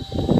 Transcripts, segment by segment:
you.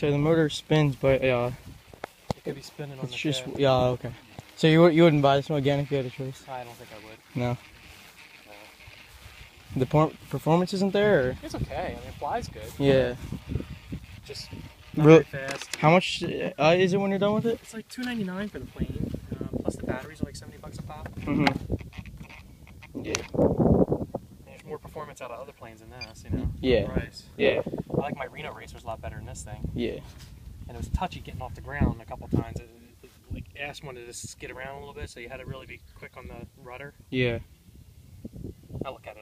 So the motor spins, but uh, It could be spinning on it's the just yeah okay. So you you wouldn't buy this one again if you had a choice? I don't think I would. No. No. The por- performance isn't there. Or? It's okay. I mean, it flies good. Yeah. Just not Real- very fast. How much uh, is it when you're done with it? It's like two ninety nine for the plane. Uh, plus the batteries are like seventy bucks a pop. Mm-hmm. Yeah. There's more performance out of other planes than this, you know. Yeah. Price. Yeah. I like my Reno Racers a lot better than this thing, Yeah. and it was touchy getting off the ground a couple times. It, it, like ass wanted to skid around a little bit, so you had to really be quick on the rudder. Yeah. I look at it